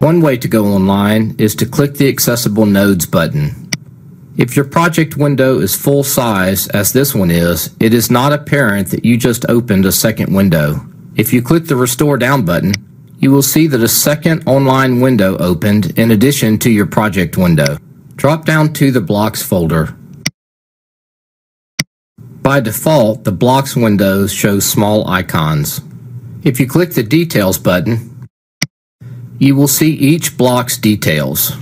One way to go online is to click the Accessible Nodes button. If your project window is full size, as this one is, it is not apparent that you just opened a second window. If you click the Restore Down button, you will see that a second online window opened in addition to your project window. Drop down to the Blocks folder. By default, the Blocks windows show small icons. If you click the Details button, you will see each block's details.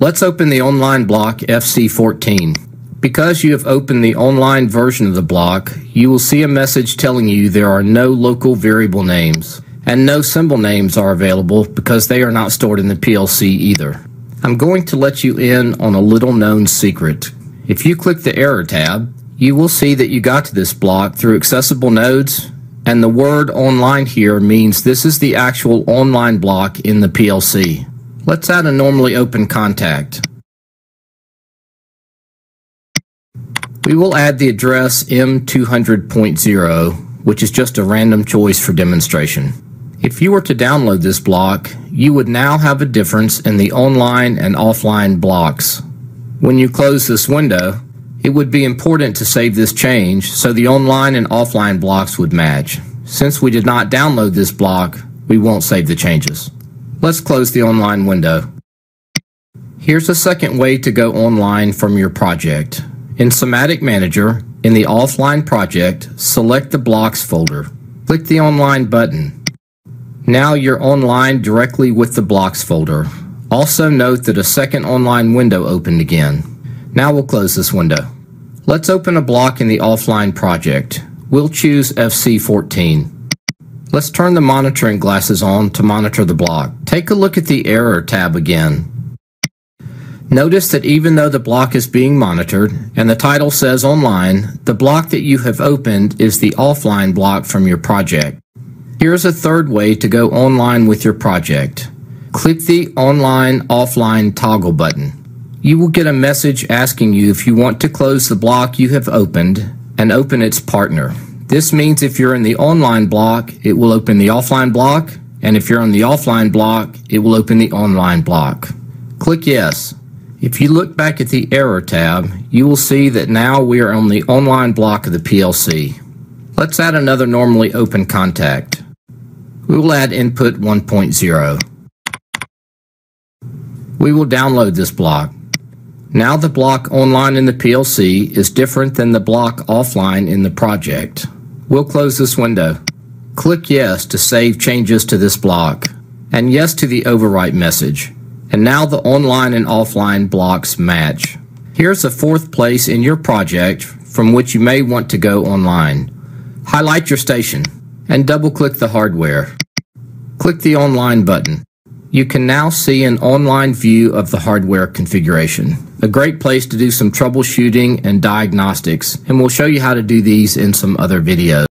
Let's open the online block FC14. Because you have opened the online version of the block, you will see a message telling you there are no local variable names, and no symbol names are available because they are not stored in the PLC either. I'm going to let you in on a little known secret. If you click the Error tab, you will see that you got to this block through accessible nodes, and the word online here means this is the actual online block in the PLC. Let's add a normally open contact. We will add the address M200.0, which is just a random choice for demonstration. If you were to download this block, you would now have a difference in the online and offline blocks. When you close this window, it would be important to save this change so the online and offline blocks would match. Since we did not download this block, we won't save the changes. Let's close the online window. Here's a second way to go online from your project. In Simatic Manager, in the Offline project, select the Blocks folder. Click the Online button. Now you're online directly with the Blocks folder. Also note that a second online window opened again. Now we'll close this window. Let's open a block in the Offline project. We'll choose FC14. Let's turn the monitoring glasses on to monitor the block. Take a look at the Error tab again. Notice that even though the block is being monitored and the title says online, the block that you have opened is the offline block from your project. Here's a third way to go online with your project. Click the Online Offline toggle button. You will get a message asking you if you want to close the block you have opened and open its partner. This means if you're in the online block, it will open the offline block, and if you're on the offline block, it will open the online block. Click Yes. If you look back at the Error tab, you will see that now we are on the online block of the PLC. Let's add another normally open contact. We will add input 1.0. We will download this block. Now the block online in the PLC is different than the block offline in the project. We'll close this window. Click Yes to save changes to this block, and Yes to the overwrite message. And now the online and offline blocks match. Here's a fourth place in your project from which you may want to go online. Highlight your station and double click the hardware. Click the online button. You can now see an online view of the hardware configuration. A great place to do some troubleshooting and diagnostics, and we'll show you how to do these in some other videos.